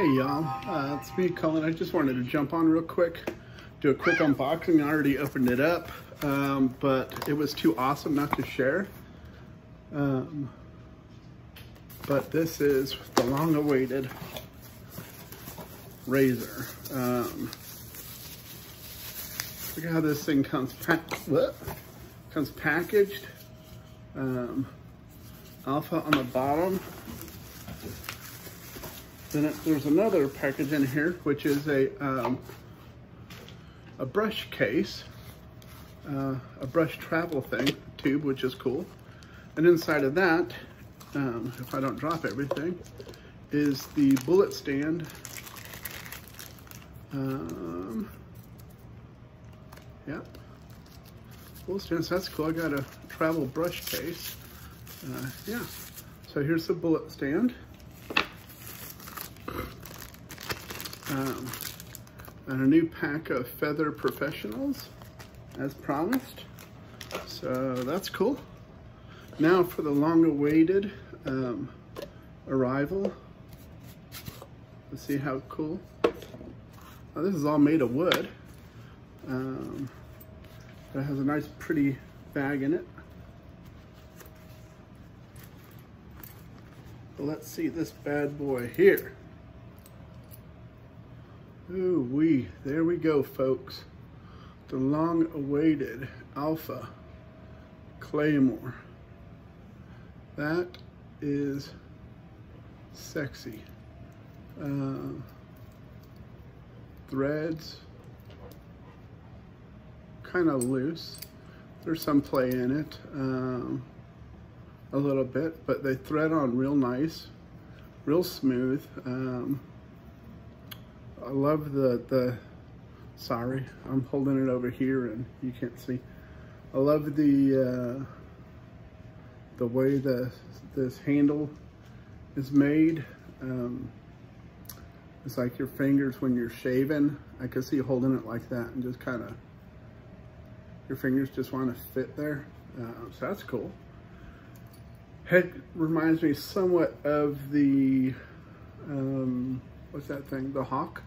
Hey y'all, uh, it's me Cullen. I just wanted to jump on real quick, do a quick unboxing. I already opened it up, um, but it was too awesome not to share. Um, but this is the long-awaited razor. Um, look at how this thing comes packed. What? Comes packaged. Um, alpha on the bottom. Then it, there's another package in here, which is a um, a brush case, uh, a brush travel thing, tube, which is cool. And inside of that, um, if I don't drop everything, is the bullet stand. Um, yep. Bullet stand, so that's cool. I got a travel brush case. Uh, yeah. So here's the bullet stand. Um, and a new pack of Feather Professionals, as promised. So that's cool. Now for the long-awaited um, arrival. Let's see how cool. Now, this is all made of wood. Um, it has a nice pretty bag in it. But let's see this bad boy here. Ooh wee, there we go folks. The long awaited Alpha Claymore. That is sexy. Uh, threads, kind of loose. There's some play in it, um, a little bit, but they thread on real nice, real smooth. Um, I love the, the, sorry, I'm holding it over here and you can't see. I love the, uh, the way the, this handle is made. Um, it's like your fingers when you're shaving. I can see you holding it like that and just kind of, your fingers just want to fit there. Uh, so that's cool. Head reminds me somewhat of the, um, what's that thing? The Hawk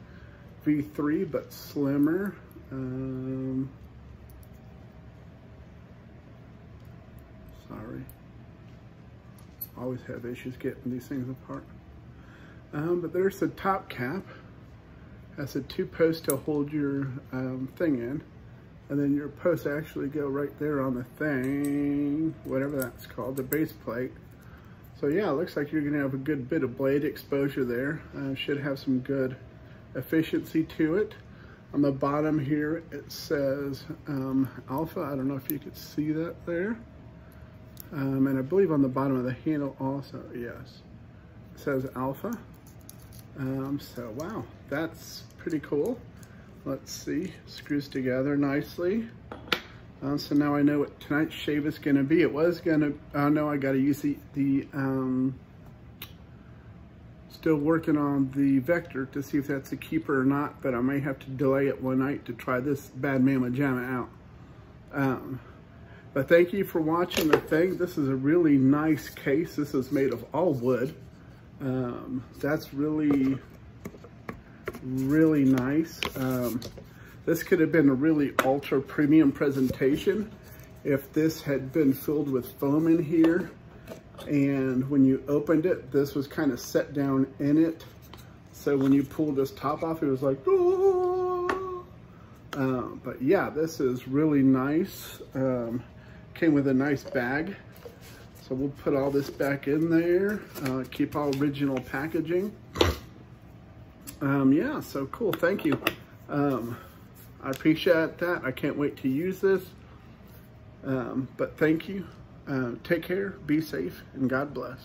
V3, but slimmer. Um, sorry. Always have issues getting these things apart. Um, but there's the top cap. Has a two posts to hold your um, thing in. And then your posts actually go right there on the thing, whatever that's called, the base plate. So yeah, looks like you're gonna have a good bit of blade exposure there. Uh, should have some good efficiency to it. On the bottom here, it says um, alpha. I don't know if you could see that there. Um, and I believe on the bottom of the handle also, yes, it says alpha. Um, so wow, that's pretty cool. Let's see, screws together nicely. Um, so now I know what tonight's shave is gonna be. It was gonna, oh no, I gotta use the, the um, still working on the Vector to see if that's a keeper or not, but I may have to delay it one night to try this Bad Mama Jamma out. Um, but thank you for watching the thing. This is a really nice case. This is made of all wood. Um, that's really, really nice. Um, this could have been a really ultra premium presentation if this had been filled with foam in here and when you opened it, this was kind of set down in it. So when you pulled this top off, it was like, oh. But yeah, this is really nice. Um, came with a nice bag. So we'll put all this back in there, uh, keep all original packaging. Um, yeah, so cool, thank you. Um, I appreciate that. I can't wait to use this. Um, but thank you. Uh, take care, be safe, and God bless.